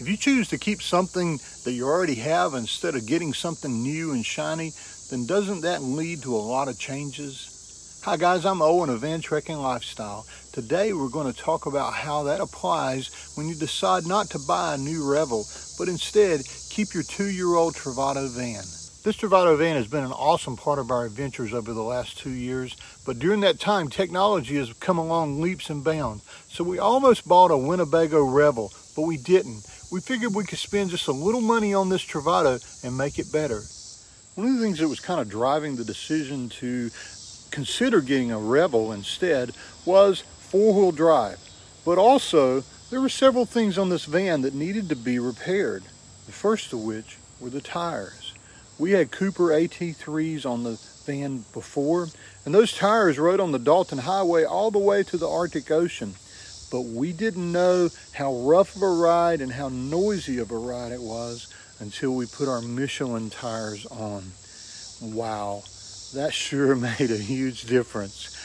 If you choose to keep something that you already have instead of getting something new and shiny, then doesn't that lead to a lot of changes? Hi guys, I'm Owen of Van Trekking Lifestyle. Today we're going to talk about how that applies when you decide not to buy a new Revel, but instead keep your two-year-old Travato van. This Travato van has been an awesome part of our adventures over the last two years, but during that time, technology has come along leaps and bounds. So we almost bought a Winnebago Revel, but we didn't we figured we could spend just a little money on this Travato and make it better. One of the things that was kind of driving the decision to consider getting a Revel instead was four-wheel drive. But also, there were several things on this van that needed to be repaired. The first of which were the tires. We had Cooper AT3s on the van before, and those tires rode on the Dalton Highway all the way to the Arctic Ocean but we didn't know how rough of a ride and how noisy of a ride it was until we put our Michelin tires on. Wow, that sure made a huge difference.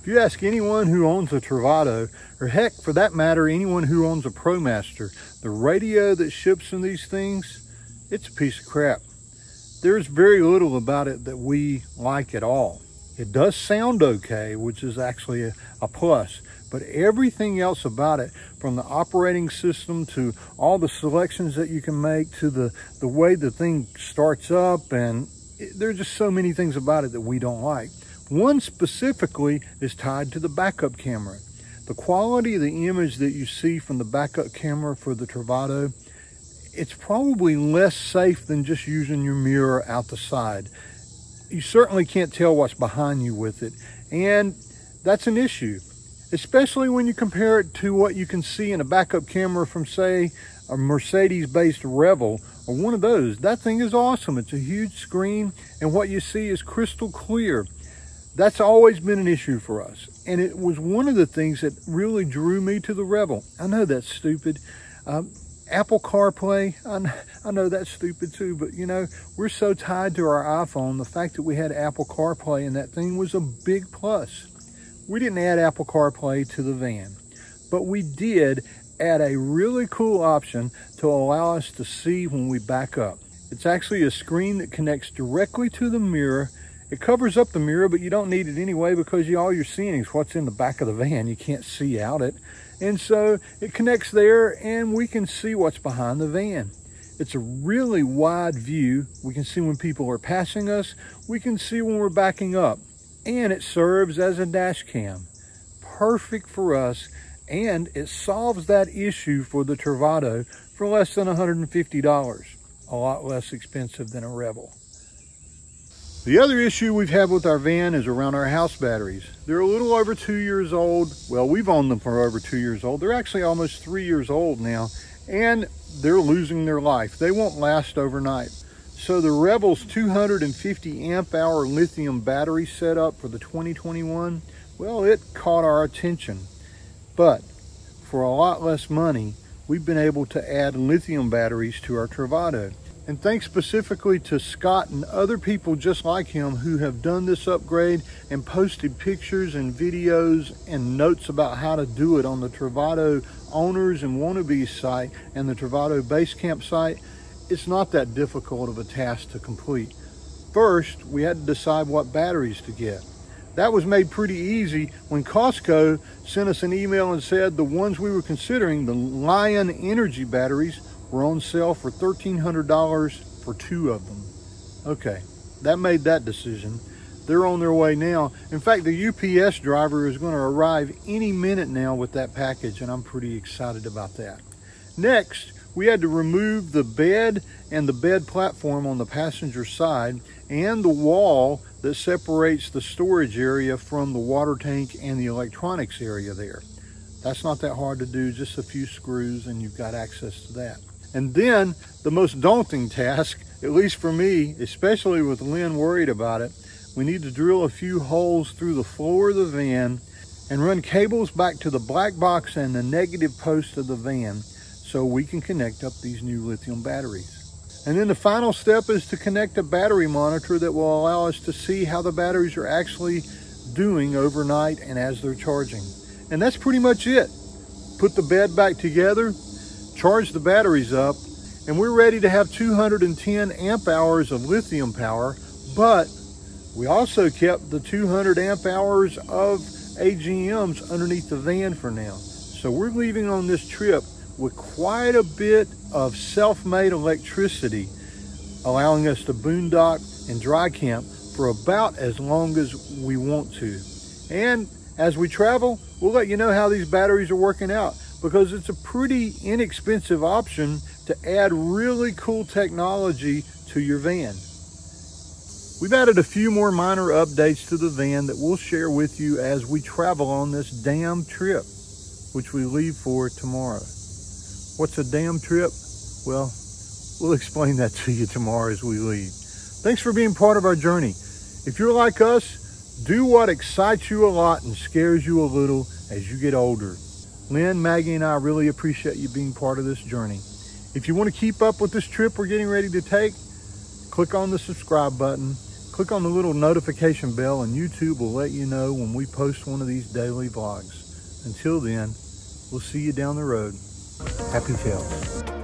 If you ask anyone who owns a Travato, or heck, for that matter, anyone who owns a ProMaster, the radio that ships in these things, it's a piece of crap. There's very little about it that we like at all. It does sound okay, which is actually a, a plus, but everything else about it, from the operating system to all the selections that you can make to the, the way the thing starts up, and it, there are just so many things about it that we don't like. One specifically is tied to the backup camera. The quality of the image that you see from the backup camera for the Travato, it's probably less safe than just using your mirror out the side. You certainly can't tell what's behind you with it, and that's an issue especially when you compare it to what you can see in a backup camera from say a Mercedes-based Revel or one of those. That thing is awesome. It's a huge screen and what you see is crystal clear. That's always been an issue for us. And it was one of the things that really drew me to the Revel. I know that's stupid. Um, Apple CarPlay, I, I know that's stupid too, but you know, we're so tied to our iPhone. The fact that we had Apple CarPlay and that thing was a big plus. We didn't add Apple CarPlay to the van, but we did add a really cool option to allow us to see when we back up. It's actually a screen that connects directly to the mirror. It covers up the mirror, but you don't need it anyway because you, all you're seeing is what's in the back of the van. You can't see out it. And so it connects there and we can see what's behind the van. It's a really wide view. We can see when people are passing us. We can see when we're backing up and it serves as a dash cam. Perfect for us and it solves that issue for the Travato for less than $150, a lot less expensive than a Revel. The other issue we've had with our van is around our house batteries. They're a little over two years old. Well, we've owned them for over two years old. They're actually almost three years old now, and they're losing their life. They won't last overnight. So the Revel's 250 amp hour lithium battery setup for the 2021, well, it caught our attention. But for a lot less money, we've been able to add lithium batteries to our Travato. And thanks specifically to Scott and other people just like him who have done this upgrade and posted pictures and videos and notes about how to do it on the Travato owners and wannabes site and the Travato Basecamp site it's not that difficult of a task to complete. First, we had to decide what batteries to get. That was made pretty easy when Costco sent us an email and said the ones we were considering, the Lion Energy batteries, were on sale for $1,300 for two of them. Okay, that made that decision. They're on their way now. In fact, the UPS driver is going to arrive any minute now with that package, and I'm pretty excited about that. Next, we had to remove the bed and the bed platform on the passenger side and the wall that separates the storage area from the water tank and the electronics area there. That's not that hard to do, just a few screws and you've got access to that. And then the most daunting task, at least for me, especially with Lynn worried about it, we need to drill a few holes through the floor of the van and run cables back to the black box and the negative post of the van so we can connect up these new lithium batteries. And then the final step is to connect a battery monitor that will allow us to see how the batteries are actually doing overnight and as they're charging. And that's pretty much it. Put the bed back together, charge the batteries up, and we're ready to have 210 amp hours of lithium power, but we also kept the 200 amp hours of AGMs underneath the van for now. So we're leaving on this trip with quite a bit of self-made electricity, allowing us to boondock and dry camp for about as long as we want to. And as we travel, we'll let you know how these batteries are working out because it's a pretty inexpensive option to add really cool technology to your van. We've added a few more minor updates to the van that we'll share with you as we travel on this damn trip, which we leave for tomorrow. What's a damn trip? Well, we'll explain that to you tomorrow as we leave. Thanks for being part of our journey. If you're like us, do what excites you a lot and scares you a little as you get older. Lynn, Maggie, and I really appreciate you being part of this journey. If you want to keep up with this trip we're getting ready to take, click on the subscribe button Click on the little notification bell and YouTube will let you know when we post one of these daily vlogs. Until then, we'll see you down the road. Happy Tales.